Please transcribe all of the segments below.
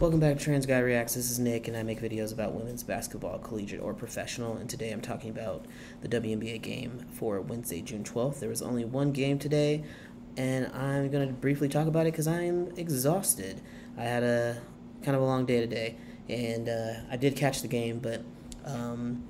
Welcome back to Trans Guy Reacts. This is Nik, and I make videos about women's basketball, collegiate or professional. And today I'm talking about the WNBA game for Wednesday, June 12th. There was only one game today, and I'm going to briefly talk about it because I'm exhausted. I had a kind of a long day today, and uh, I did catch the game, but um,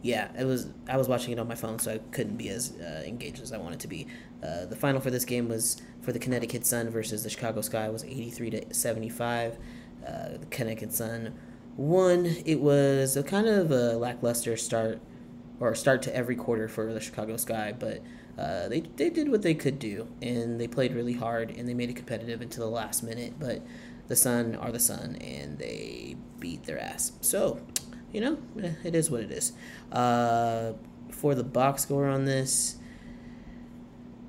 yeah, it was. I was watching it on my phone, so I couldn't be as uh, engaged as I wanted to be. Uh, the final for this game was for the Connecticut Sun versus the Chicago Sky was 83 to 75 uh, Connecticut Sun won. It was a kind of a lackluster start or start to every quarter for the Chicago Sky, but uh, they, they did what they could do and they played really hard and they made it competitive until the last minute. But the Sun are the Sun and they beat their ass. So, you know, it is what it is. Uh, for the box score on this,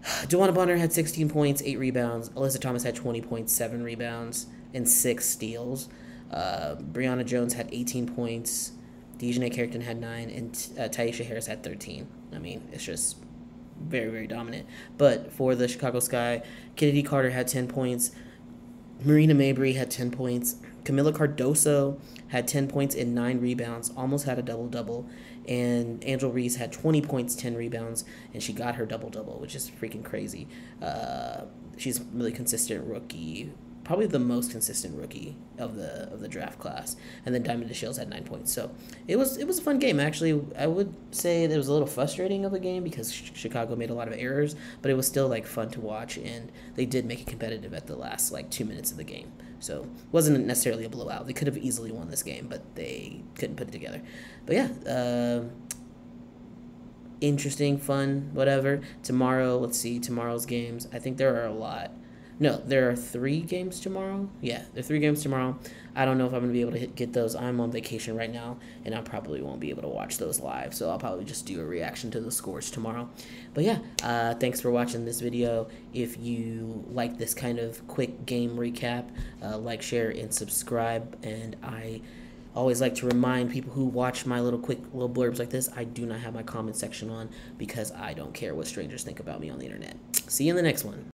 DeWanna Bonner had 16 points, 8 rebounds. Alyssa Thomas had 20 points, 7 rebounds and six steals. Uh, Brionna Jones had 18 points. DiJonai Carrington had nine, and uh, Tyasha Harris had 13. I mean, it's just very, very dominant. But for the Chicago Sky, Chennedy Carter had 10 points. Marina Mabrey had 10 points. Kamilla Cardoso had 10 points and 9 rebounds, almost had a double double. And Angel Reese had 20 points, 10 rebounds, and she got her double double, which is freaking crazy. Uh, she's really consistent rookie probably the most consistent rookie of the of the draft class. And then Diamond DeShields had nine points. So it was it was a fun game. Actually, I would say it was a little frustrating of a game because Chicago made a lot of errors, but it was still like fun to watch, and they did make it competitive at the last like two minutes of the game. So it wasn't necessarily a blowout. They could have easily won this game, but they couldn't put it together. But yeah. Uh, interesting, fun, whatever. Tomorrow, let's see, tomorrow's games. I think there are a lot. No, there are three games tomorrow. Yeah, there are three games tomorrow. I don't know if I'm going to be able to hit, get those. I'm on vacation right now, and I probably won't be able to watch those live. So I'll probably just do a reaction to the scores tomorrow. But yeah, uh, thanks for watching this video. If you like this kind of quick game recap, uh, like, share, and subscribe. And I always like to remind people who watch my little quick little blurbs like this, I do not have my comment section on because I don't care what strangers think about me on the internet. See you in the next one.